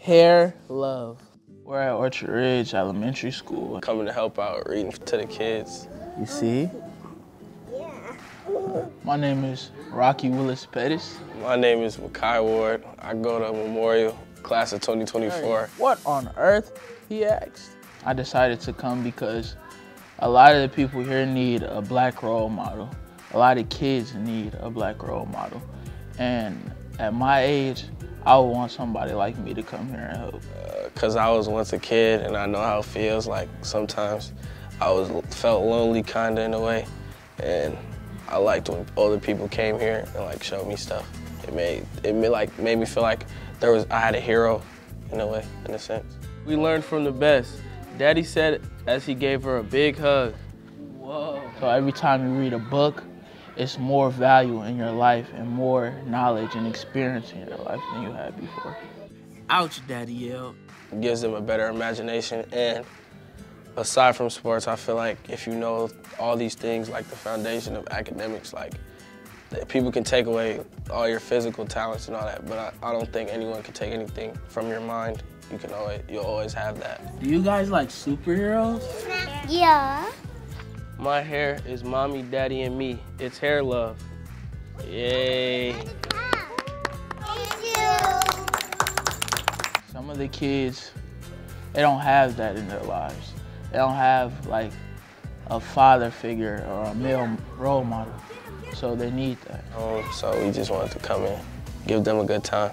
Hair love. We're at Orchard Ridge Elementary School. Coming to help out reading to the kids. You see? Yeah. My name is Rocky Willis Pettis. My name is Makai Ward. I go to Memorial, class of 2024. What on earth? He asked. I decided to come because a lot of the people here need a black role model. A lot of kids need a black role model. And at my age, I would want somebody like me to come here and help. Because I was once a kid and I know how it feels. Like sometimes I was felt lonely kind of in a way. And I liked when older people came here and like showed me stuff. It made, it made, like, made me feel like there was, I had a hero in a way, in a sense. We learned from the best. Daddy said as he gave her a big hug. Whoa. So every time you read a book, it's more value in your life and more knowledge and experience in your life than you had before. Ouch, Daddy yelled. It gives them a better imagination and aside from sports, I feel like if you know all these things, like the foundation of academics, like people can take away all your physical talents and all that, but I, I don't think anyone can take anything from your mind. You can always, you'll always have that. Do you guys like superheroes? Yeah. My hair is mommy, daddy, and me. It's hair love. Yay. Thank you. Some of the kids, they don't have that in their lives. They don't have like a father figure or a male role model. So they need that. Um, so we just wanted to come in, give them a good time.